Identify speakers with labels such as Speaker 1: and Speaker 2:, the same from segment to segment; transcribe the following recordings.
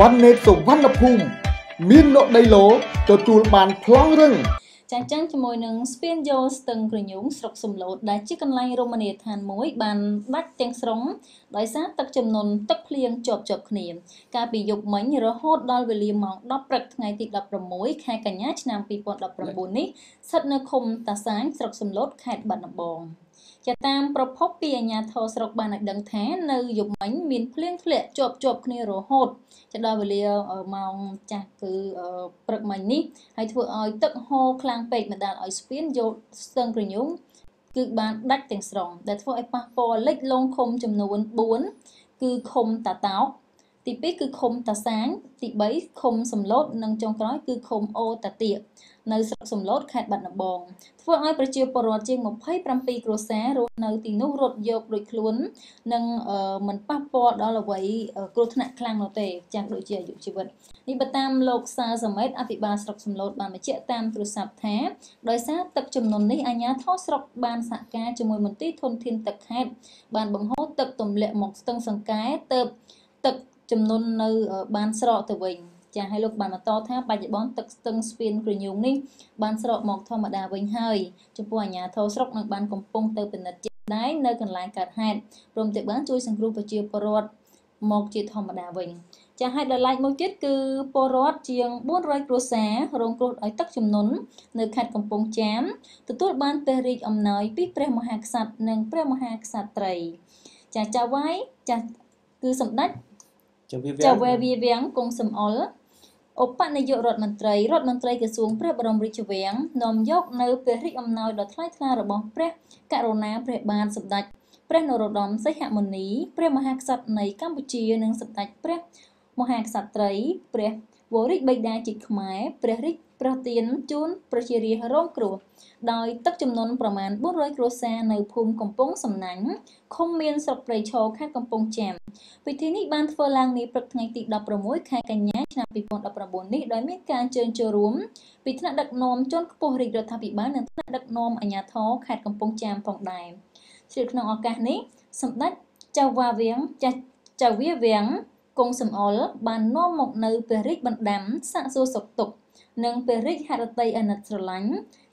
Speaker 1: វ៉ាន់ណេតសុវណ្ណភូមិមាននក់ដីឡូទទួលបានប្លង់រឹង
Speaker 2: ចាចឹងជាមួយនឹងស្ពានយោស្ទឹងក្រញូងស្រុកសំឡូតដែលជាកន្លែងរមណីយដ្ឋានមួយបានដាច់ទាំងស្រុងដោយសារទឹកជំនន់ទឹកភ្លៀងជាប់ជាប់គ្នាកាលពីយប់មិញរហូតដល់វេលាម៉ោង10ព្រឹកថ្ងៃទី16ខែកញ្ញាឆ្នាំ2019នេះស្ថិតនៅឃុំតាសាញស្រុកសំឡូតខេត្តបាត់ដំបង។ ចាតាមប្រភពពីអាជ្ញាធរស្រុកបានឲ្យដឹងថានៅយប់មិញមានភ្លៀងធ្លាក់ជាប់ជាប់គ្នារហូតចដល់វេលាម៉ោងចាស់គឺព្រឹកមិញនេះហើយធ្វើឲ្យទឹកហូរខ្លាំងពេកម្ដាលឲ្យស្ពានយកស្ទឹងក្រញូងគឺបានដាច់ទាំងស្រុងដែលធ្វើឲ្យប៉ះពាល់លិចលងឃុំចំនួន4គឺឃុំតាតោក ទី2គឺឃុំតាសាញទី3ឃុំសំឡូតនិងចុងក្រោយគឺឃុំអូតាទៀនៅស្រុកសំឡូតខេត្តបាត់ដំបងធ្វើឲ្យប្រជាពលរដ្ឋជាង27គ្រួសាររស់នៅទីនោះរត់យកដូចខ្លួន និងមិនប៉ះពាល់ដល់អ្វីគ្រោះថ្នាក់ខ្លាំងនោះទេចាស់ដូចជាអាយុជីវិតនេះបើតាមលោកសាសមេតអភិបាលស្រុកសំឡូតបានបញ្ជាក់តាមទូរស័ព្ទថាដោយសារទឹកចំនួននេះអាជ្ញាធរស្រុកបានសហការជាមួយមន្ទីរធនធានទឹកខេត្តបានបង្ហូរទឹកទម្លាក់មកស្ទឹងសង្កែទៅទឹក ចំនួននៅបានស្រកទៅវិញចាហើយលោកបានបន្តថាបច្ចុប្បន្នទឹកស្ទឹងស្ពានក្រញូងនេះបានស្រកមកធម្មតាវិញហើយចំពោះអាជ្ញាធរស្រុកនឹងបានកំពុងទៅពិនិត្យជាក់ស្ដែងនៅកន្លែងកើតហេតុព្រមទាំងបានជួយសង្គ្រោះប្រជាពលរដ្ឋមកជាធម្មតាវិញចាហើយដល់ឡែកមួយទៀតគឺពលរដ្ឋជាង400គ្រួសាររងគ្រោះដោយទឹកជំនន់នៅខេត្តកំពង់ចាមទទួលបានព្រះរាជអំណោយពីព្រះមហាក្សត្រនិងព្រះមហាក្សត្រី ចាចាវាយចាគឺសម្ដេច ចាវេវាវាំងគង់សំអល់ឧបនាយករដ្ឋមន្ត្រីរដ្ឋមន្ត្រីក្រសួងព្រះបរមរាជវាំងនាំយកនៅព្រះរាជអំណោយដ៏ថ្លៃថ្លារបស់ព្រះករុណាព្រះបាទសម្ដេចព្រះនរោត្តមសីហមុនីព្រះមហាក្សត្រនៃកម្ពុជានិងសម្ដេចព្រះមហាក្សត្រីព្រះ វររាជបិតាជាតិខ្មែរព្រះរាជប្រទានជូនប្រជារាស្ត្ររងគ្រោះដោយទឹកចំនួនប្រមាណ400គ្រួសារនៅភូមិកំពង់សំណាញ់ឃុំមានស្រុកព្រៃឈរខេត្តកំពង់ចាមពិធីនេះបានធ្វើឡើងនាព្រឹកថ្ងៃទី16ខែកញ្ញាឆ្នាំ2019នេះដោយមានការអញ្ជើញចូលរួមពីថ្នាក់ដឹកនាំជាន់ខ្ពស់រាជរដ្ឋាភិបាលនិងថ្នាក់ដឹកនាំអាជ្ញាធរខេត្តកំពង់ចាមផងដែរជ្រាបក្នុងឱកាសនេះសម្ដេចចៅវ៉ាវៀងចាស់ចៅវាវៀង គង់សំអល់បាននាំមកនៅព្រះរាជបណ្ដាំសាកសួរសុខទុក្ខនិងព្រះរាជហឫទ័យអាណិតស្រឡាញ់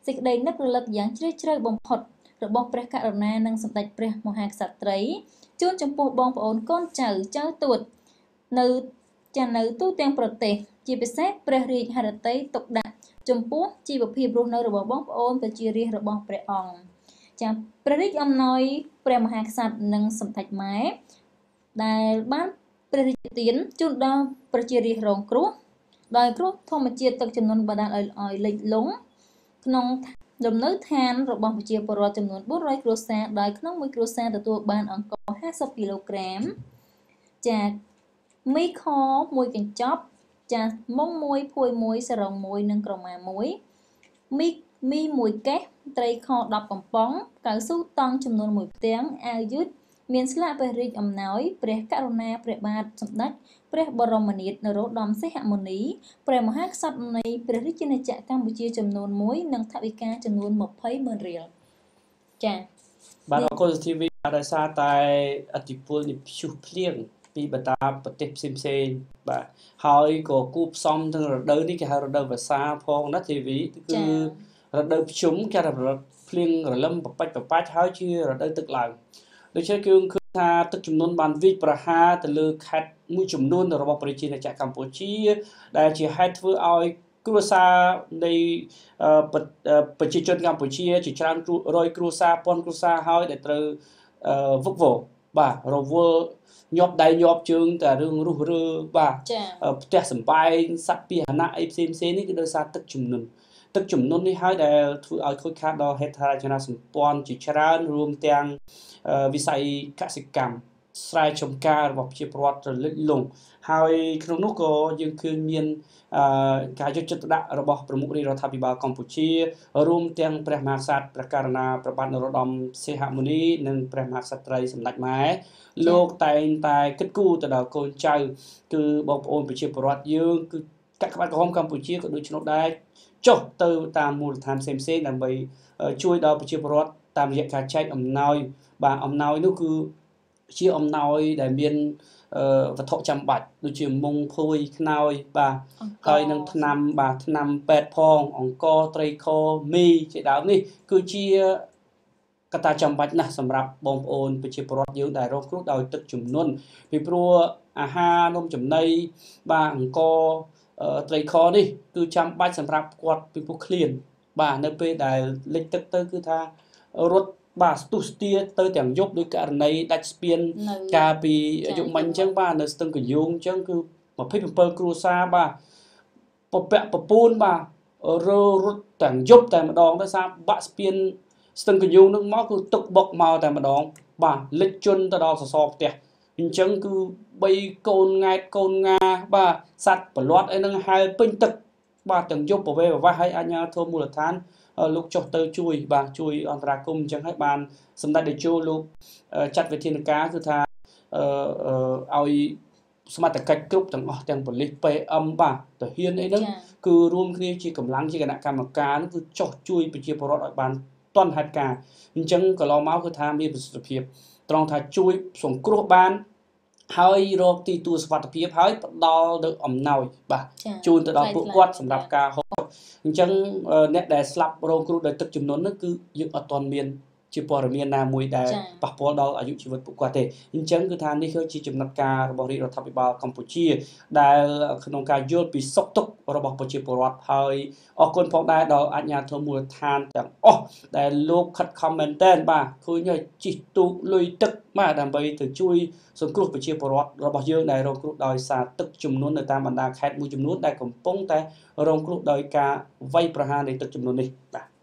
Speaker 2: សេចក្តីនឹករលឹកយ៉ាងជ្រាលជ្រៅបំផុតរបស់ព្រះករុណានិងសម្ដេចព្រះមហាក្សត្រីជូនចំពោះបងប្អូនកូនចៅចៅទួតនៅចានៅទូទាំងប្រទេស ជាពិសេសព្រះរាជហឫទ័យទុកដាក់ចំពោះជីវភាពរស់នៅរបស់បងប្អូនប្រជារាស្ត្ររបស់ព្រះអង្គចាព្រះរាជអំណោយព្រះមហាក្សត្រនិងសម្ដេចម៉ែដែលបាន ព្រះរាជទានជូនដល់ប្រជារាស្ត្ររងគ្រោះដោយគ្រោះធម្មជាតិទឹកជំនន់បណ្ដាលឲ្យឲ្យលិចលង់ក្នុងលំនៅឋានរបស់ប្រជាពលរដ្ឋចំនួន400គ្រួសារដោយក្នុងមួយគ្រួសារទទួលបានអង្ករ50គីឡូក្រាមចាមីខមួយកញ្ចប់ចាមុងមួយភួយមួយសរងមួយនិងក្រមាមួយមីមីមួយកេះត្រីខ10កំប៉ុងកៅស៊ូតង់ចំនួន1ផ្ទាំងអាវយឺត មានស្លាកព្រះរាជអំណោយព្រះករុណាព្រះបាទសម្ដេចព្រះបរមនាថនរោត្តមសីហមុនីព្រះមហាក្សត្រនៃព្រះរាជាណាចក្រកម្ពុជាចំនួន1និងថវិកាចំនួន20ម៉ឺនរៀលចា៎
Speaker 3: បាទអរគុណធីវីដោយសារតែអតិពលនៃព្យុះភ្លៀងពីបណ្ដាប្រទេសផ្សេងផ្សេងបាទហើយក៏គូផ្សំទាំងរដូវនេះគេហៅរដូវវស្សាផងណាធីវីគឺរដូវភ្ជុំគេហៅរដូវភ្លៀងរលឹមបបាច់បបាច់ហើយជារដូវទឹកឡើង ដូច្នេះគឺឃើញថាទឹកចំនួនបានវិចប្រហារទៅលើខេត្តមួយចំនួនរបស់ប្រជាណាចក្រកម្ពុជា ដែលជាហេតុធ្វើឲ្យគ្រួសារនៃប្រជាជនកម្ពុជាជាច្រើនរយគ្រួសារពាន់គ្រួសារហើយដែលត្រូវវឹកវរបាទរវល់ញាប់ដៃញាប់ជើងតែរឿងរុះរើបាទផ្ទះសំបែងសត្វពាហនៈអីផ្សេងផ្សេងនេះគឺដោយសារទឹកជំនន់ ទឹកជំនន់នេះហើយដែលធ្វើឲ្យខូចខាតដល់ហេដ្ឋារចនាសម្ព័ន្ធជាច្រើនរួមទាំងវិស័យកសិកម្មស្រែចម្ការរបស់ប្រជាពលរដ្ឋរលិចលង់ហើយក្នុងនោះក៏យើងឃើញមានការយកចិត្តទុកដាក់របស់ប្រមុខរាជរដ្ឋាភិបាលកម្ពុជារួមទាំងព្រះមហាក្សត្រព្រះករណាព្រះបាទនរោត្តមសីហមុនីនិងព្រះមហាក្សត្រីសម្ដេចម៉ែលោកតែងតែគិតគូរទៅដល់កូនចៅគឺបងប្អូនប្រជាពលរដ្ឋយើងគឺកាក់ក្បាត់ក្រហមកម្ពុជាក៏ដូចនោះដែរ ចុះទៅតាមមូលដ្ឋានផ្សេងផ្សេងដើម្បីជួយដល់ប្រជាពលរដ្ឋតាមរយៈការចែកអំណោយបាទអំណោយនោះគឺជាអំណោយដែលមានអឺវត្ថុចាំបាច់ដូចជាមុងភួយខ្នើយបាទ
Speaker 2: អង្គរ
Speaker 3: ហើយនឹងថ្នាំបាទថ្នាំពេទ្យផងអង្ករត្រីខមីជាដើមនេះ គឺជាកត្តាចាំបាច់ណាស់សម្រាប់បងប្អូនប្រជាពលរដ្ឋយើងដែលរងគ្រោះដោយទឹកជំនន់ពីព្រោះអាហារនំចំណីបាទអង្ករអឺ ត្រីខនេះគឺចាំបាច់សម្រាប់គាត់ពីព្រោះឃ្លាន បាទនៅពេលដែលលិចទឹកទៅគឺថារត់បាទស្ទុះស្ទាទៅទាំងយប់ដោយករណីដាច់ស្ពាន
Speaker 2: នៅ
Speaker 3: កាលពី
Speaker 2: ចា៎
Speaker 3: យុគមិញអញ្ចឹងបាទនៅស្ទឹងកញ្យោងអញ្ចឹងគឺ27គ្រួសារបាទពពាក់ពពូនបាទរើរត់ទាំងយប់តែម្ដងដោយសារបាក់ស្ពានស្ទឹងកញ្យោងនឹងមកគឺទឹកបុកមកតែម្ដង បាទលិចជន់ទៅដល់សសរផ្ទះ អញ្ចឹងគឺ3កូនង៉ែតកូនងាបាទសัตว์ប្រឡាត់អីហ្នឹងហែលពេញទឹក បាទទាំងយប់ប្រវេប្រវាស់ឲ្យអាជ្ញាធរមូលដ្ឋានអឺលោកចុះទៅជួយ បាទជួយអន្តរាគមន៍អញ្ចឹងឲ្យបានសម្ដេចតេជោលោកអឺចាត់វិធានការគឺថាអឺអឺឲ្យសមត្ថកិច្ចគ្រប់ទាំងអស់ទាំងប៉ូលីស PM បាទទាហានអីហ្នឹង
Speaker 2: ចា៎
Speaker 3: គឺរួមគ្នាជាកម្លាំងជាគណៈកម្មការហ្នឹងគឺចោះជួយប្រជាពលរដ្ឋឲ្យបានទាន់ហេតុការណ៍អញ្ចឹងកន្លងមកគឺថាមានប្រសិទ្ធភាពត្រង់ថាជួយសង្គ្រោះបាន ហើយរកទីទួលសុវត្ថិភាពហើយផ្ដល់នៅអំណោយបាទ
Speaker 2: ចា៎
Speaker 3: ជូនទៅដល់ពួក
Speaker 2: ថ្លៃៗ
Speaker 3: គាត់សម្រាប់ការហូបអញ្ចឹងអឺអ្នកដែលស្លាប់រងគ្រោះដោយទឹកជំនន់ហ្នឹងគឺយើងអត់ទាន់មាន ជាព័ត៌មានណាមួយដែល
Speaker 2: ចា៎
Speaker 3: ប៉ះពាល់ដល់អាយុជីវិតពួកគាត់ទេអញ្ចឹងគឺថានេះគឺជាចំណាត់ការរបស់រាជរដ្ឋាភិបាលកម្ពុជា ដែលក្នុងការយល់ពីសុខទុក្ខរបស់ប្រជាពលរដ្ឋហើយអរគុណផងដែរដល់អាជ្ញាធរមូលដ្ឋានទាំងអស់ដែលលោកខិតខំមែនទែនបាទឃើញហើយជីកទូកលុយទឹកបាទដើម្បីទៅជួយសង្គ្រោះប្រជាពលរដ្ឋរបស់យើងដែលរងគ្រោះដោយសារទឹកជំនន់នៅតាមបណ្ដាខេត្តមួយចំនួនដែលកំពុងតែរងគ្រោះដោយការវាយប្រហារនៃទឹកជំនន់នេះបាទ